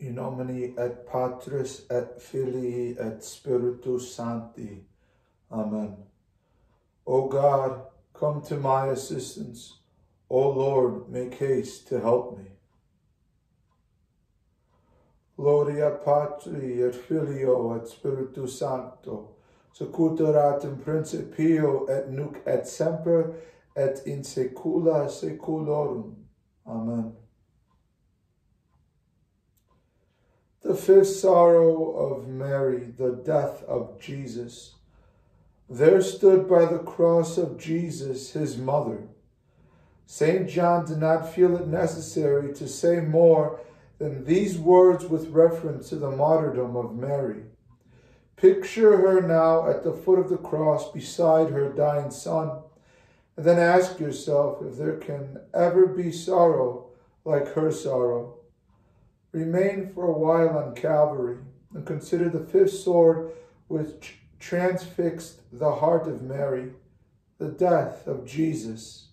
in nomine et Patris et Filii et Spiritus Sancti. Amen. O God, come to my assistance. O Lord, make haste to help me. Gloria Patri et Filio et Spiritus Sancto, secuterat in principio et nunc et semper et in saecula saeculorum. Amen. The fifth sorrow of Mary, the death of Jesus. There stood by the cross of Jesus his mother. St. John did not feel it necessary to say more than these words with reference to the martyrdom of Mary. Picture her now at the foot of the cross beside her dying son, and then ask yourself if there can ever be sorrow like her sorrow. Remain for a while on Calvary and consider the fifth sword which transfixed the heart of Mary, the death of Jesus.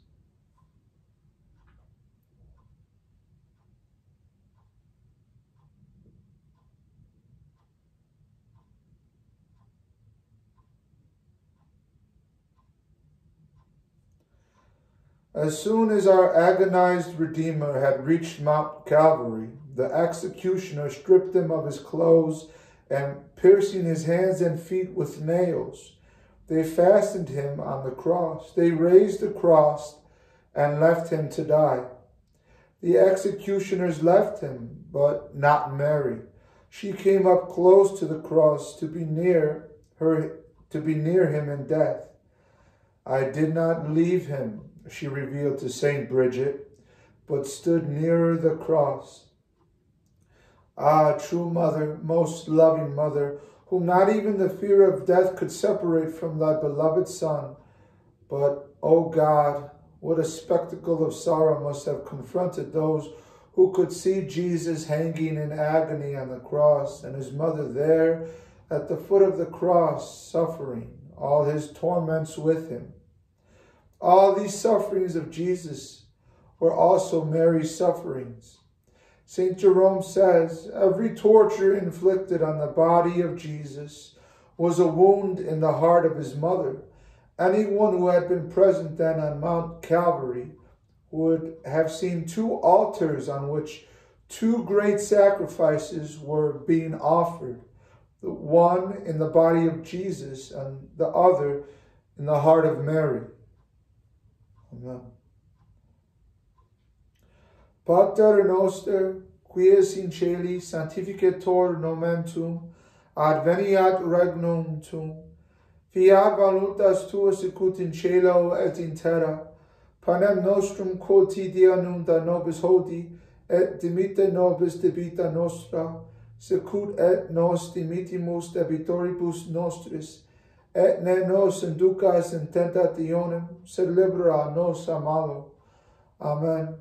As soon as our agonized Redeemer had reached Mount Calvary, the executioner stripped him of his clothes and piercing his hands and feet with nails, they fastened him on the cross. They raised the cross and left him to die. The executioners left him, but not Mary. She came up close to the cross to be near her to be near him in death. I did not leave him, she revealed to Saint Bridget, but stood nearer the cross. Ah, true mother, most loving mother, whom not even the fear of death could separate from thy beloved Son. But, O oh God, what a spectacle of sorrow must have confronted those who could see Jesus hanging in agony on the cross and his mother there at the foot of the cross suffering all his torments with him. All these sufferings of Jesus were also Mary's sufferings. St. Jerome says, Every torture inflicted on the body of Jesus was a wound in the heart of his mother. Anyone who had been present then on Mount Calvary would have seen two altars on which two great sacrifices were being offered the one in the body of Jesus and the other in the heart of Mary. Amen. Pater noster, qui es in celi sanctificetur nomen tuum, adveniat regnum tuum, fiat voluntas tua sicut in cielo et in terra, panem nostrum quotidianum da nobis hodie, et dimitte nobis debita nostra, sicut et nos dimitimus debitoribus nostris, et ne nos inducas in tentationem, sed libera nos a malo. Amen.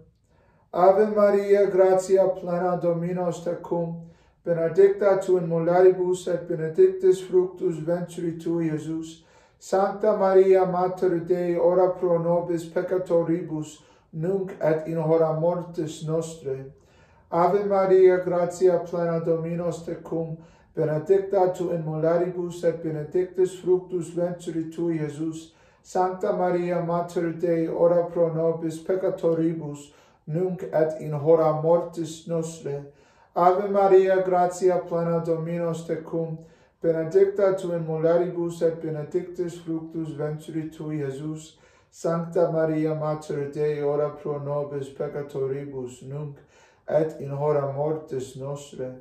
Ave Maria, gratia plena Dominos tecum, benedicta tu in mulieribus et benedictus fructus ventri tui, Iesus. Sancta Maria, Mater Dei, ora pro nobis peccatoribus, nunc et in hora mortis nostre. Ave Maria, gratia plena Dominos tecum, benedicta tu in mulieribus et benedictus fructus ventris tui, Iesus. Sancta Maria, Mater Dei, ora pro nobis peccatoribus, nunc et in hora mortis nostre. Ave Maria, gratia plena Dominus tecum, benedicta tu in mulieribus et benedictus fructus ventris tui, Iesus. Sancta Maria, Mater Dei, ora pro nobis peccatoribus, nunc et in hora mortis nostre.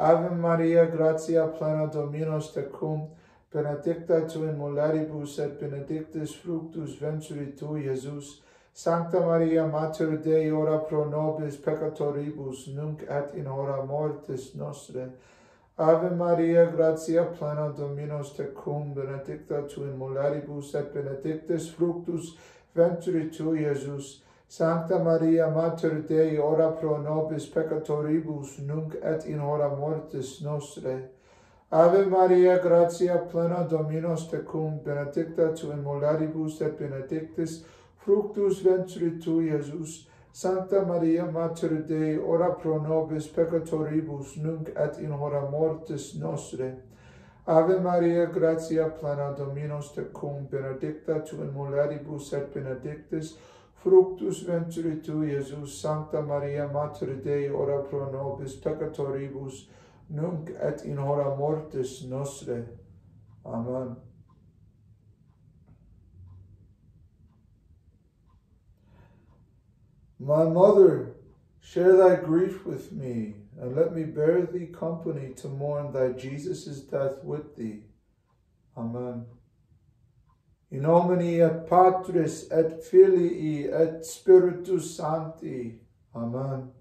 Ave Maria, gratia plena Dominus tecum, benedicta tu in mulieribus et benedictus fructus ventris tui, Iesus. Sancta Maria, Mater Dei, ora pro nobis peccatoribus, nunc et in hora mortis nostre. Ave Maria, gratia plena Dominus tecum, benedicta tu in mulieribus et benedictus fructus ventris tui, Iesus. Sancta Maria, Mater Dei, ora pro nobis peccatoribus, nunc et in hora mortis nostre. Ave Maria, gratia plena Dominos tecum, benedicta tu in mulieribus et benedictus fructus ventris tui, Iesus. Sancta Maria, Mater Dei, ora pro nobis peccatoribus, nunc et in hora mortis nostre. Ave Maria, gratia plena Dominus tecum, benedicta tu in mulieribus et benedictus fructus venturi tu, Iesus, Sancta Maria Mater Dei, ora pro nobis peccatoribus, nunc et in hora mortis nostre. Amen. My mother, share thy grief with me, and let me bear thee company to mourn thy Jesus' death with thee. Amen. In nomine et Patris et Filii et Spiritus Sancti. Amen.